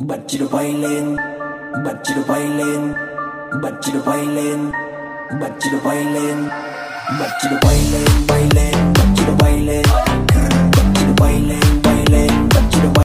Bachilo bailen, bachilo bailen, bachilo bailen, bachilo bailen, bachilo bailen, bailen,